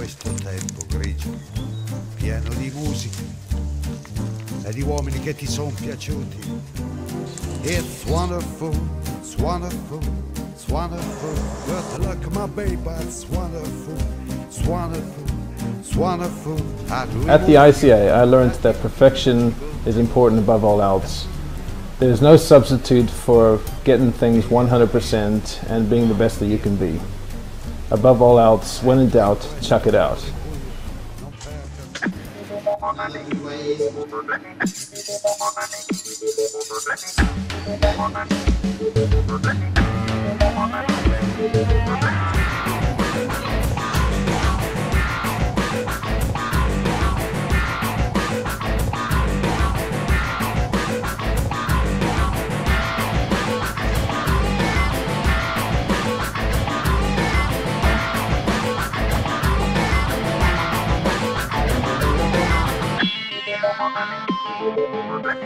questo tempo grigio, pieno di musica e di uomini che ti sono piaciuti. It's wonderful, it's wonderful, it's wonderful. Good luck, my baby, it's wonderful, it's wonderful, it's wonderful. At the ICA, I learned that perfection is important above all else. There's no substitute for getting things 100% and being the best that you can be. Above all else, when in doubt, chuck it out. Thank you. ICA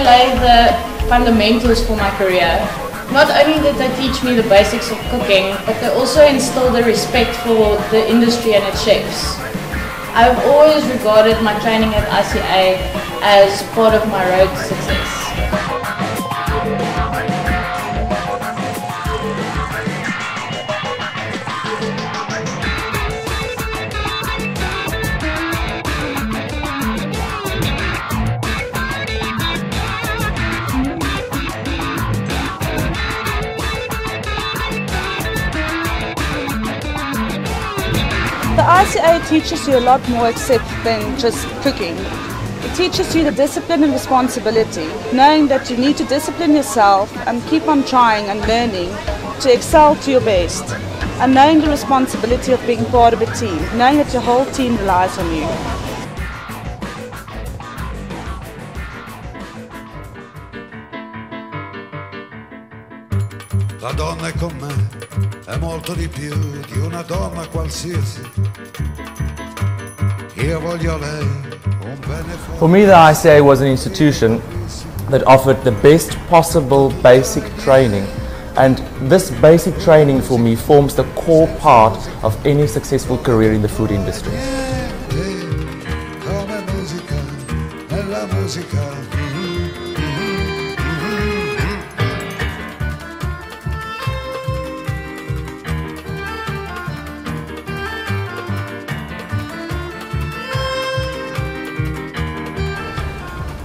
laid the fundamentals for my career. Not only did they teach me the basics of cooking, but they also instilled a respect for the industry and its chefs. I've always regarded my training at ICA as part of my road to success. ICA teaches you a lot more except than just cooking. It teaches you the discipline and responsibility, knowing that you need to discipline yourself and keep on trying and learning to excel to your best. And knowing the responsibility of being part of a team, knowing that your whole team relies on you. La donna è con me, è molto di più di una donna qualsiasi. Io voglio lei, un For me, the ICA was an institution that offered the best possible basic training. And this basic training for me forms the core part of any successful career in the food industry.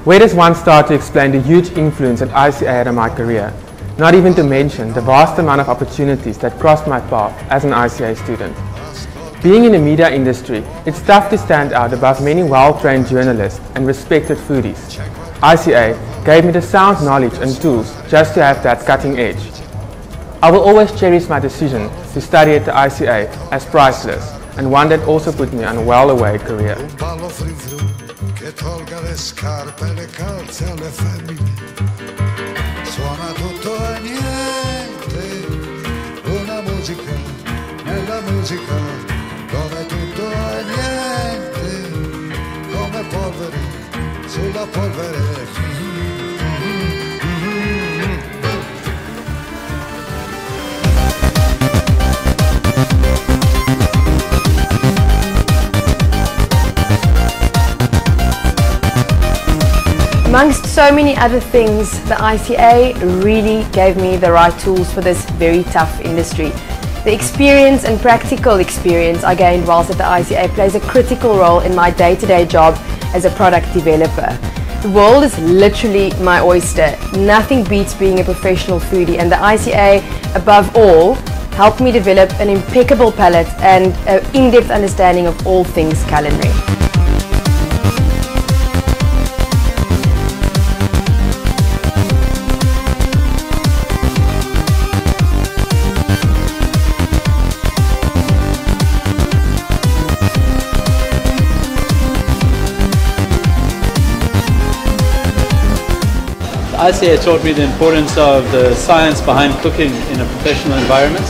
Where does one start to explain the huge influence that ICA had on my career? Not even to mention the vast amount of opportunities that crossed my path as an ICA student. Being in the media industry, it's tough to stand out above many well-trained journalists and respected foodies. ICA gave me the sound knowledge and tools just to have that cutting edge. I will always cherish my decision to study at the ICA as priceless and one that also put me on a well-away career. Che tolga le scarpe e le calze alle femmine. Suona tutto e niente, una musica nella musica, Amongst so many other things, the ICA really gave me the right tools for this very tough industry. The experience and practical experience I gained whilst at the ICA plays a critical role in my day-to-day job as a product developer. The world is literally my oyster. Nothing beats being a professional foodie and the ICA, above all, helped me develop an impeccable palate and an in-depth understanding of all things culinary. ICA taught me the importance of the science behind cooking in a professional environment.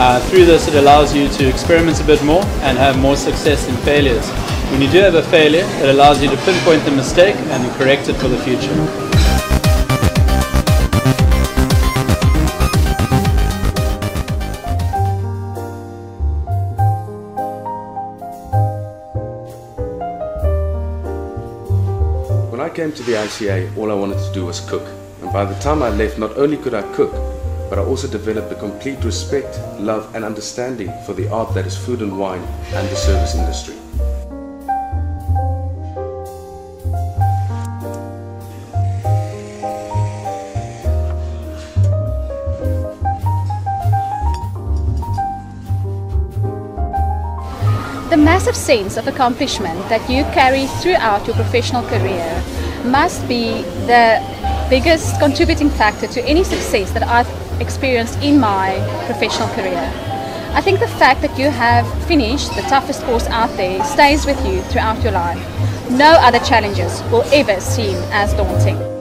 Uh, through this it allows you to experiment a bit more and have more success in failures. When you do have a failure, it allows you to pinpoint the mistake and correct it for the future. Came to the ICA, all I wanted to do was cook. And by the time I left, not only could I cook, but I also developed a complete respect, love, and understanding for the art that is food and wine and the service industry. The massive sense of accomplishment that you carry throughout your professional career must be the biggest contributing factor to any success that I've experienced in my professional career. I think the fact that you have finished the toughest course out there stays with you throughout your life. No other challenges will ever seem as daunting.